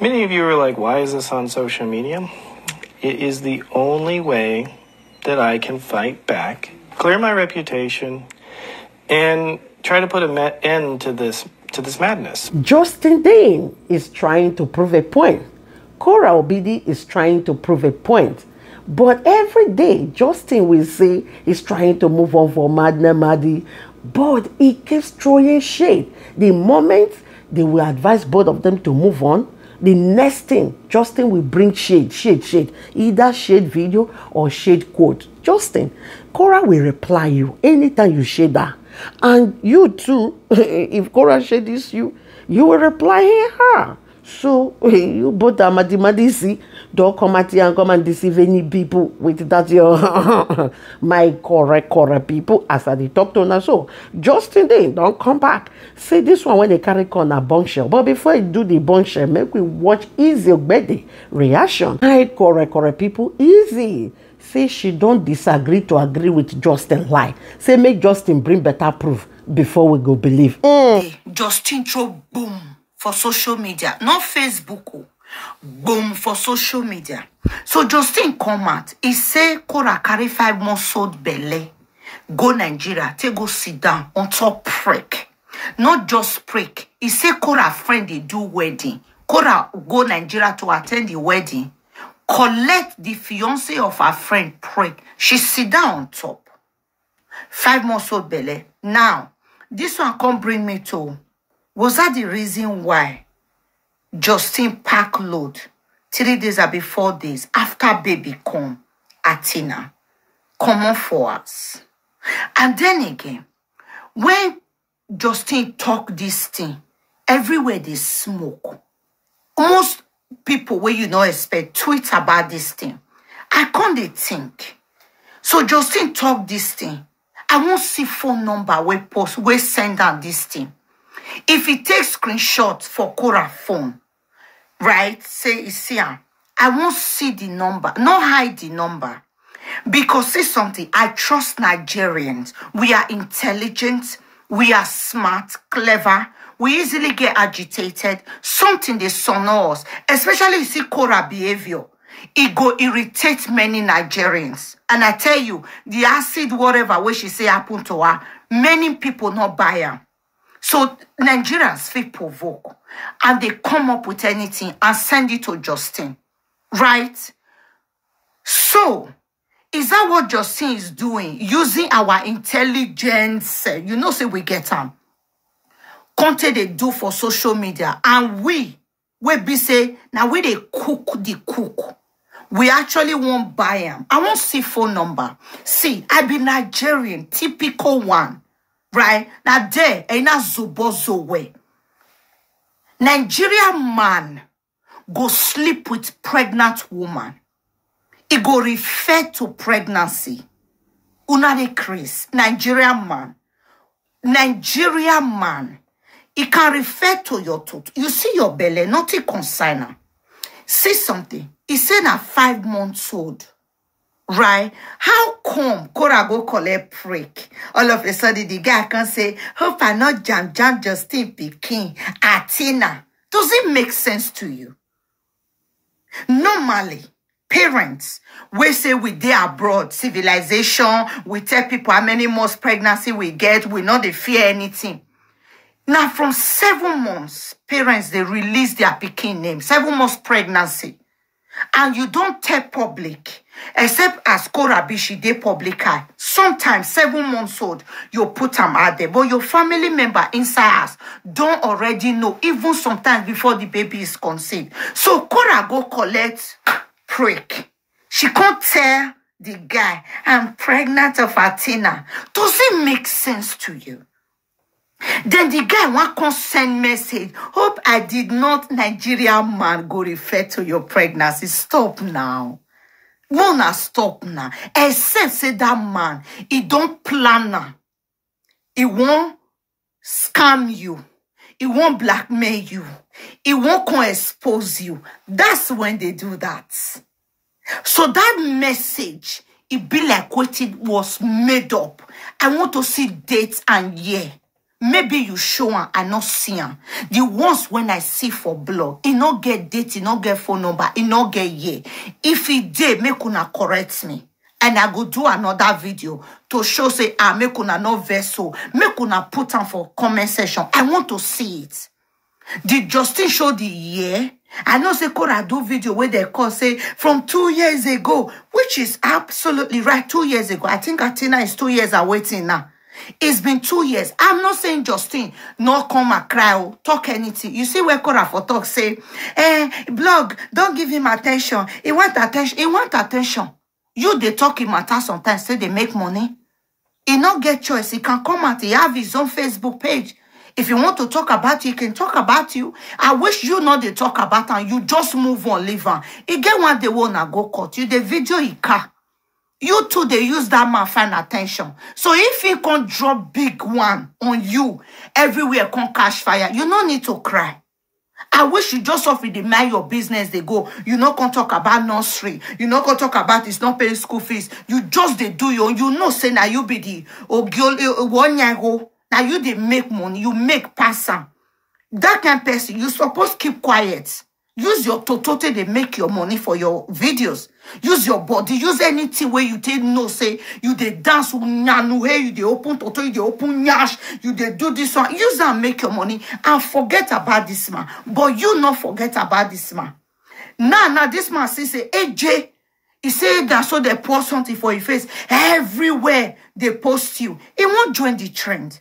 Many of you are like, why is this on social media? It is the only way that I can fight back, clear my reputation, and try to put an end to this to this madness. Justin Dean is trying to prove a point. Korra Obidi is trying to prove a point. But every day, Justin will say he's trying to move on for Madna Madi, but he keeps throwing shade. The moment they will advise both of them to move on, the next thing, Justin will bring shade, shade, shade, either shade video or shade quote. Justin, Korra will reply you anytime you shade her. And you too, if Korra shades you, you will reply her. So you both are madimadisi. Don't come at here and come and deceive any people with that your my correct correct people as I talk to una so. Justin Day, don't come back. Say this one when they carry on a bombshell. But before you do the bombshell, make we watch Easy Ogbede reaction. My correct correct people, easy. Say she don't disagree to agree with Justin lie. Say make Justin bring better proof before we go believe. Mm. Justin throw boom for social media, not Facebook. Oh. Boom for social media. So Justin come out. He say Cora carry five months sold belly. Go Nigeria. Take go sit down on top prick. Not just prick. He say Cora friend they do wedding. Cora go Nigeria to attend the wedding. Collect the fiance of her friend prick. She sit down on top. Five months old belly. Now, this one come bring me to was that the reason why Justin pack load three days or before days after baby come Atina come on for us? And then again, when Justin talk this thing, everywhere they smoke. Most people where you not expect tweet about this thing. I can't they think. So Justin talk this thing. I won't see phone number where post where send out this thing. If he takes screenshots for Korra phone, right, say here, I won't see the number, not hide the number. Because say something, I trust Nigerians. We are intelligent, we are smart, clever, we easily get agitated. Something they sonor us, especially you see Korra behavior. It go irritate many Nigerians. And I tell you, the acid, whatever, where she say happen to her, many people not buy her. So Nigerians feel provoke and they come up with anything and send it to Justin. Right? So, is that what Justin is doing? Using our intelligence. You know, say we get them. Content they do for social media. And we, we be say, now we they cook the cook. We actually won't buy them. I won't see phone number. See, I be Nigerian, typical one right? Now there, ain't a zobozo way. Nigerian man go sleep with pregnant woman. He go refer to pregnancy. Unade Chris, Nigerian man. Nigerian man. He can refer to your tooth. You see your belly, not a consigner. See something. He said at five months old right? How come Korra go collect prick? All of a sudden, the guy can say, Hope I not jam jam Justin Peking, Athena. Does it make sense to you? Normally, parents we say we dey abroad civilization we tell people how many months pregnancy we get we not dey fear anything now from seven months parents they release their pikin name seven months pregnancy and you don't tell public except as korabi she dey public eye. Sometimes seven months old you put am out there. But your family member inside house don already know even sometimes before the baby is conceived. So cora go collect prick. She can't tell the guy i'm pregnant of atina does it make sense to you? Then the guy wan come send message hope i did not nigerian man go refer to your pregnancy. Stop now Mona stop now. Except say that man, he don't plan now. He won't scam you. He won't blackmail you. He won't come expose you. That's when they do that. So that message, it be like what it was made up. I want to see dates and year maybe you show am i no see am the ones when i see for blog e no get date e no get phone number e no get year. If e dey make una correct me. And i go do another video to show say ah make una no vex so make una put am for comment section. I want to see it. Did justin show the year. I know say cora do video wey dem call say from two years ago which is absolutely right two years ago. I think atina is two years awaiting now it's been two years. I'm not saying justin no come and cry or talk anything. You see where Korra for talk say eh blog don't give him attention. He want attention he want attention. You they talk him matter sometimes say they make money. He not get choice. He can come out he have his own facebook page. If you want to talk about you he can talk about you. I wish you no they talk about and you just move on leave am. E get one day wey una go court. You the video e car you too dey use that man find attention so if he come drop big one on you everywhere come catch fire you no need to cry I wish you just off with the mind your business they go. You not gonna talk about nursery. You not gonna talk about it's not paying school fees. You just they do your. You know say now you be the ogiole one go. Now you they make money. You make am. That kind of person, you supposed keep quiet. Use your totote they make your money for your videos. Use your body. Use anything where you take no say you they dance nyanu hey you they open toto you they open nyash you they do this one. Use and make your money and forget about this man. But you not forget about this man. Now now this man say say AJ. He say that so they post something for your face everywhere they post you. He won't join the trend.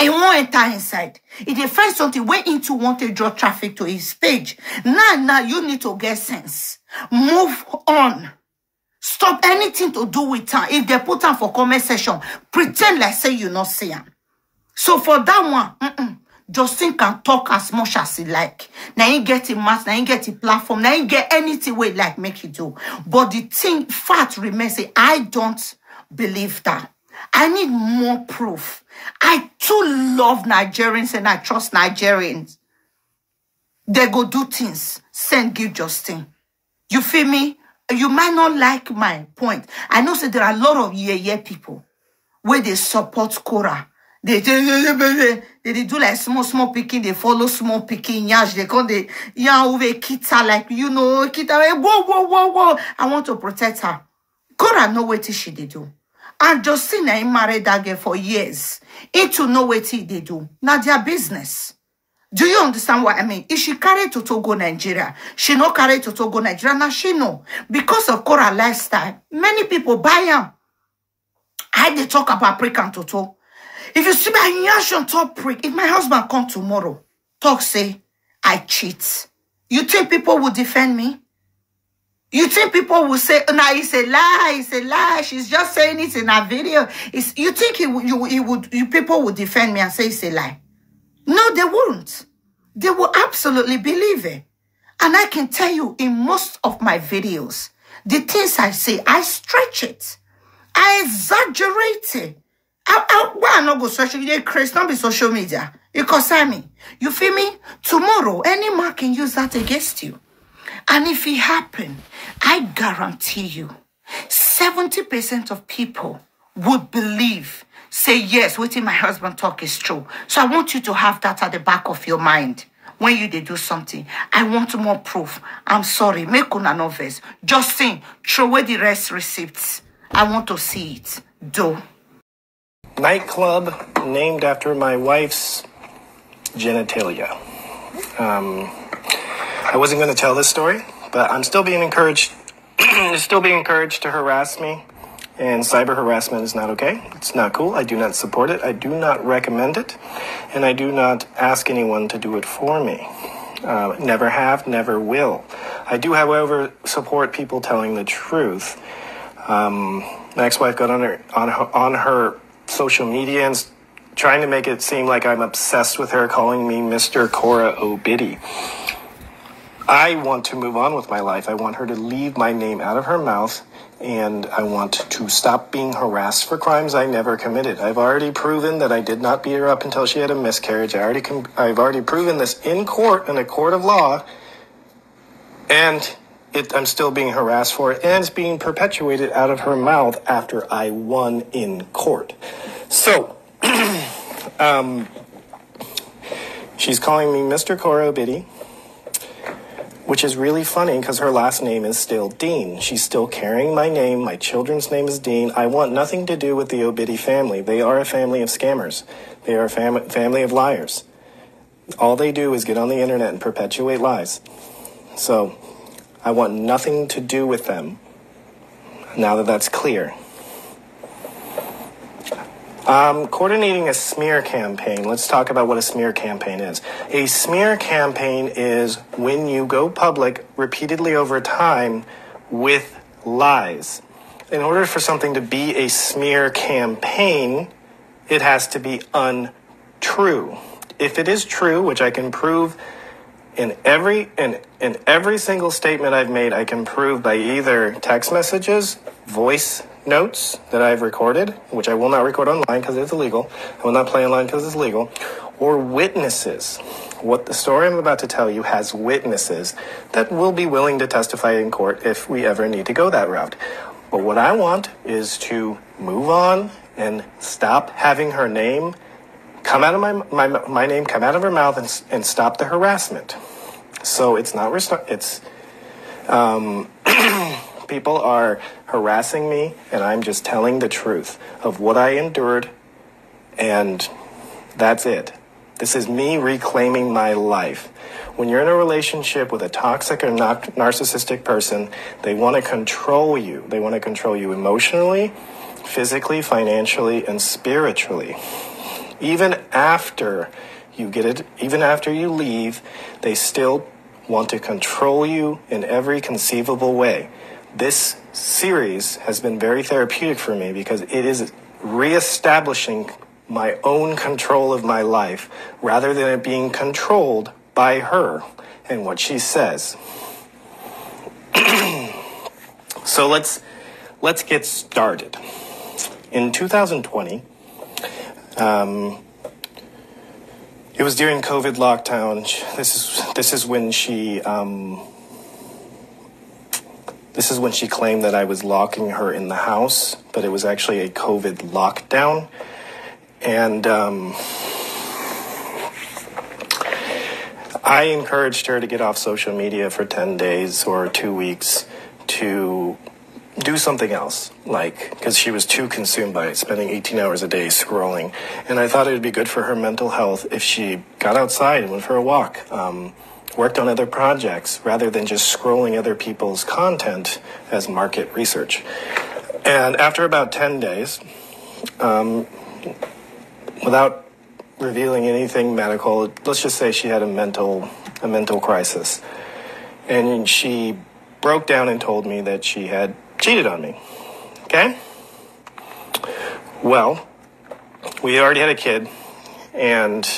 He won't enter inside. If they find something way into want to draw traffic to his page. Now, now you need to get sense. Move on. Stop anything to do with her. If they put her for comment section, pretend like say you not see her. So for that one, mm-mm, Justin can talk as much as he like. Now he get a mass, now he get a platform, now he get anything way like make it do. But the thing, fact remains, I don't believe that. I need more proof. I too love Nigerians and I trust Nigerians. They go do things. Send give Justin. You feel me? You might not like my point. I know say there are a lot of yeah yeah people where they support Korra. They, they, they, do like small, small picking, they follow small picking, yash, they call the Yahweh Kita, like, you know, Kita, whoa, whoa, whoa, whoa. I want to protect her. Korra know what she they do. And Justin ain't married that girl for years. It to know what they do. Not their business. Do you understand what I mean? If she carry to Togo, Nigeria, she no carry to Togo, Nigeria, now she know. Because of Cora lifestyle, many people buy them. I they talk about prick and toto. If you see my yash on top prick, if my husband come tomorrow, talk say, I cheat. You think people will defend me? You think people will say, "No, it's a lie, it's a lie." She's just saying it in a video. It's you think would- you, would, you people would defend me and say it's a lie? No, they won't. They will absolutely believe it. And I can tell you, in most of my videos, the things I say, I stretch it, I exaggerate it. I, I, why I not go social media? Chris, not be social media. You concern me. You feel me? Tomorrow, any man can use that against you. And if it happen, I guarantee you, 70% of people would believe, say, yes, what my husband talk is true. So I want you to have that at the back of your mind. When you they do something, I want more proof. I'm sorry, make una no vex. Justin, throw away the rest receipts. I want to see it. Do. Nightclub named after my wife's genitalia. Um, I wasn't going to tell this story, but I'm still being encouraged, still being encouraged to harass me. And cyber harassment is not okay. It's not cool. I do not support it. I do not recommend it. And I do not ask anyone to do it for me. Uh, never have, never will. I do, however, support people telling the truth. Um, my ex-wife got on her on her, on her social media and trying to make it seem like I'm obsessed with her, calling me Mr. Korra Obidi. I want to move on with my life. I want her to leave my name out of her mouth, and I want to stop being harassed for crimes I never committed. I've already proven that I did not beat her up until she had a miscarriage. I already I've already proven this in court in a court of law, and it, I'm still being harassed for it, and it's being perpetuated out of her mouth after I won in court. So. Um, she's calling me Mr. Korra Biddy, which is really funny because her last name is still Dean. She's still carrying my name. My children's name is Dean. I want nothing to do with the Obidi family. They are a family of scammers. They are a fam- family of liars. All they do is get on the internet and perpetuate lies. So I want nothing to do with them now that that's clear. Um, coordinating a smear campaign. Let's talk about what a smear campaign is. A smear campaign is when you go public repeatedly over time with lies. In order for something to be a smear campaign, it has to be untrue. If it is true, which I can prove in every in, in every single statement I've made, I can prove by either text messages, voice notes that I've recorded, which I will not record online because it's illegal. I will not play online because it's legal. or witnesses. What the story I'm about to tell you has witnesses that will be willing to testify in court if we ever need to go that route. But what I want is to move on and stop having her name come out of my, my, my name come out of her mouth and, and stop the harassment. So it's not, it's, um, people are harassing me and I'm just telling the truth of what I endured and that's it. This is me reclaiming my life. When you're in a relationship with a toxic or narcissistic person, they want to control you. They want to control you emotionally, physically, financially, and spiritually even after you get it, even after you leave, they still want to control you in every conceivable way. This series has been very therapeutic for me because it is reestablishing my own control of my life rather than it being controlled by her and what she says. so let's let's get started. In 2020, um, it was during COVID lockdown. This is this is when she um, this is when she claimed that I was locking her in the house, but it was actually a COVID lockdown, and um, I encouraged her to get off social media for ten days or two weeks to do something else, like, because she was too consumed by it, spending 18 hours a day scrolling. And I thought it would be good for her mental health if she got outside and went for a walk, um, worked on other projects, rather than just scrolling other people's content as market research. And after about 10 days, um, without revealing anything medical, let's just say she had a mental, a mental crisis. And she broke down and told me that she had cheated on me. Okay? Well, we already had a kid, and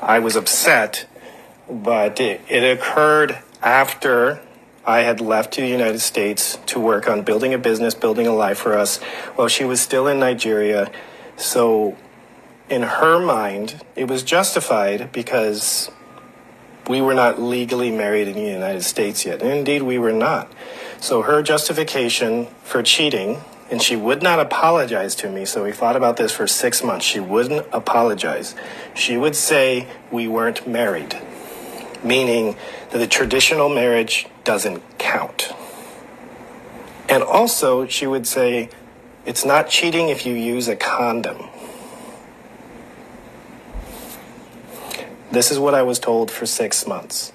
I was upset, but it, it occurred after I had left to the United States to work on building a business, building a life for us, while she was still in Nigeria. So, in her mind, it was justified because we were not legally married in the United States yet. And indeed, we were not. So her justification for cheating, and she would not apologize to me. So we thought about this for six months. She wouldn't apologize. She would say we weren't married, meaning that the traditional marriage doesn't count. And also, she would say it's not cheating if you use a condom. This is what I was told for six months.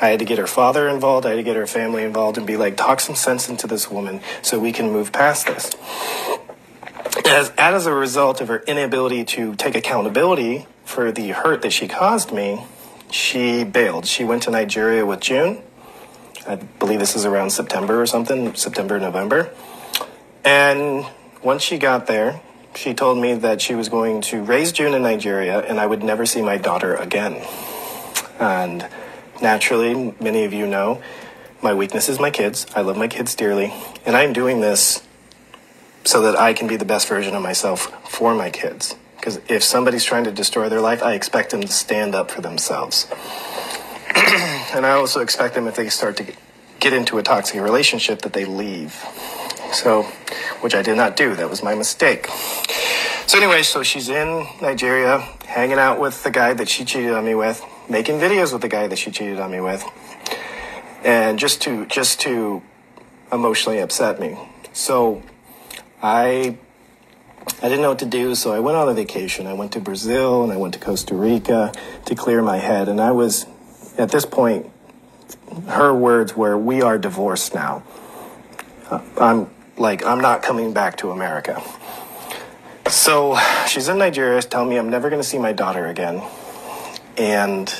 I had to get her father involved. I had to get her family involved and be like, talk some sense into this woman so we can move past this. As, as a result of her inability to take accountability for the hurt that she caused me, she bailed. She went to Nigeria with June. I believe this is around September or something, September, November. And once she got there, she told me that she was going to raise June in Nigeria and I would never see my daughter again. And Naturally, many of you know my weakness is my kids. I love my kids dearly. And I'm doing this so that I can be the best version of myself for my kids. Because if somebody's trying to destroy their life, I expect them to stand up for themselves. and I also expect them, if they start to get into a toxic relationship, that they leave. So, which I did not do. That was my mistake. So anyway, so she's in Nigeria, hanging out with the guy that she cheated on me with, making videos with the guy that she cheated on me with, and just to just to emotionally upset me. So I I didn't know what to do, so I went on a vacation. I went to Brazil and I went to Costa Rica to clear my head, and I was at this point. Her words were, "We are divorced now." Uh, I'm like, I'm not coming back to America. So she's in Nigeria telling me I'm never going to see my daughter again. And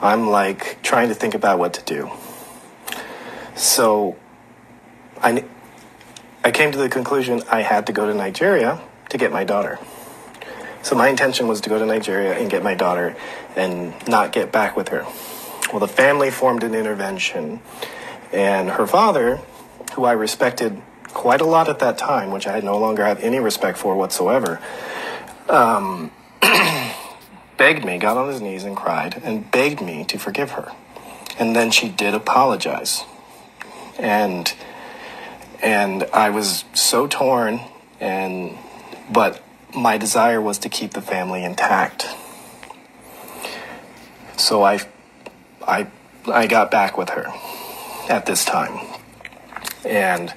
I'm like trying to think about what to do. So I, I came to the conclusion I had to go to Nigeria to get my daughter. So my intention was to go to Nigeria and get my daughter and not get back with her. Well, the family formed an intervention, and her father, who I respected quite a lot at that time, which I no longer have any respect for whatsoever, um, begged me, got on his knees and cried, and begged me to forgive her. And then she did apologize. And and I was so torn and but my desire was to keep the family intact. So I I I got back with her at this time. And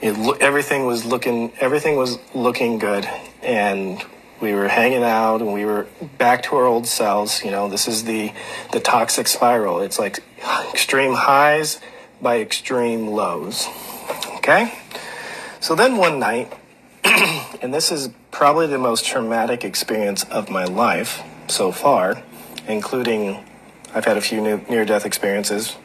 it everything was looking everything was looking good and we were hanging out and we were back to our old selves you know this is the the toxic spiral it's like extreme highs by extreme lows. Okay? So then one night and this is probably the most traumatic experience of my life so far including i've had a few near death experiences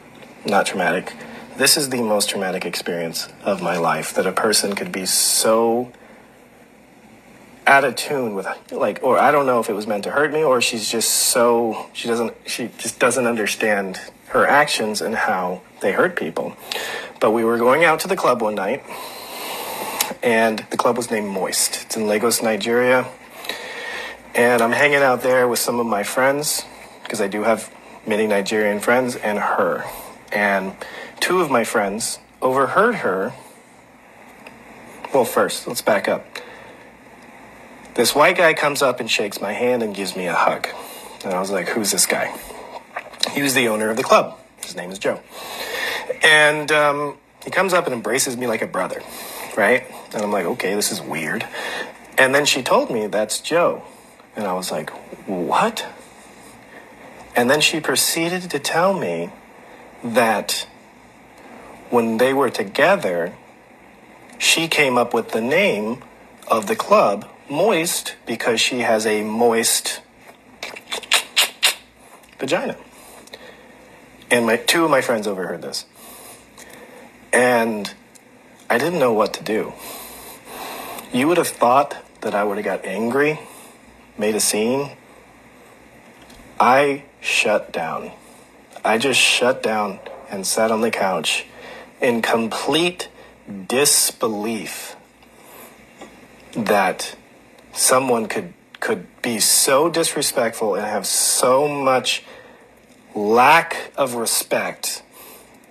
not traumatic. This is the most traumatic experience of my life that a person could be so out of tune with like or I don't know if it was meant to hurt me or she's just so she doesn't she just doesn't understand her actions and how they hurt people. But we were going out to the club one night and the club was named Moist. It's in Lagos, Nigeria. And I'm hanging out there with some of my friends because I do have many Nigerian friends and her. And two of my friends overheard her. Well, first, let's back up. This white guy comes up and shakes my hand and gives me a hug. And I was like, who's this guy? He was the owner of the club. His name is Joe. And um, he comes up and embraces me like a brother, right? And I'm like, okay, this is weird. And then she told me that's Joe. And I was like, what? And then she proceeded to tell me that when they were together, she came up with the name of the club, Moist, because she has a moist vagina. And my two of my friends overheard this. And I didn't know what to do. You would have thought that I would have got angry, made a scene. I shut down. I just shut down and sat on the couch in complete disbelief that someone could could be so disrespectful and have so much lack of respect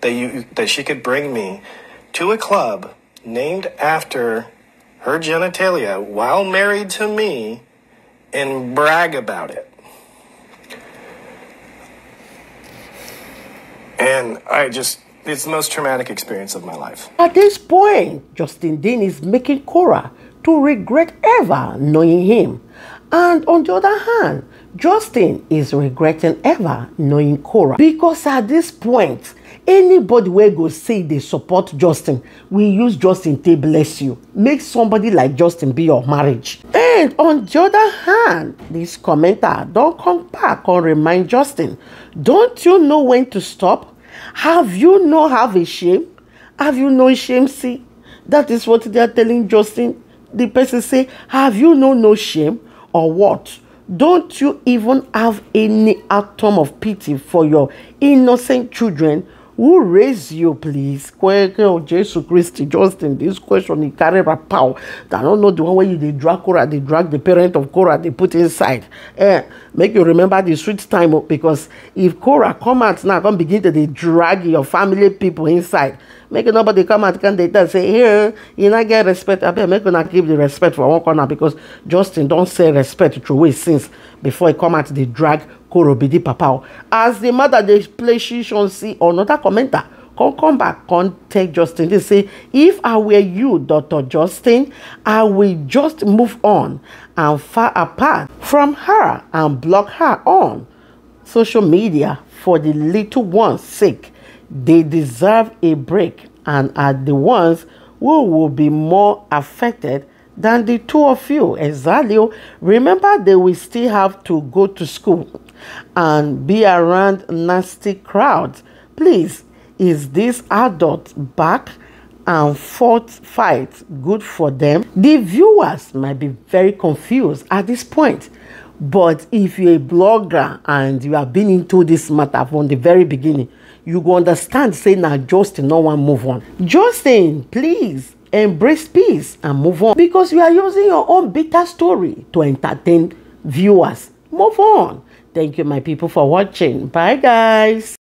that you that she could bring me to a club named after her genitalia while married to me and brag about it. And I just it's the most traumatic experience of my life. At this point, Justin Dean is making Korra to regret ever knowing him. And on the other hand, Justin is regretting ever knowing Korra. Because at this point, anybody wey go say they support justin will use justin to bless you make somebody like justin be your marriage and on the other hand this commenter don't come back and remind justin don't you know when to stop have you no have a shame? Have you no shame? See, that is what they are telling Justin. The person say, have you no no shame or what? Don't you even have any atom of pity for your innocent children who raised you please? Kweke of jesus christ just in this question he carry power. i don't know the one where you dey drag Korra dey drag the parent of Korra dey put inside. Eh make you remember the sweet time oh, because if korah come out now come begin to dey drag your family people inside. Make nobody come out can dey tell say here you not get respect. Abeg make una keep the respect for one corner because justin don say respect throway since before he come out dey drag Korra Obidi papa as the mother dey play she shon see another commenter. Come come back come take justin. Dey say if i were you dr justin i will just move on and far apart from her and block her on social media for the little ones sake. They deserve a break and are the ones who will be more affected than the two of you. Exactly. Remember, they will still have to go to school and be around nasty crowds. Please, is this adult back and forth fight good for them? The viewers might be very confused at this point. But if you're a blogger and you have been into this matter from the very beginning, you go understand say na justin no one move on justin please embrace peace and move on because you are using your own bitter story to entertain viewers move on thank you my people for watching. Bye guys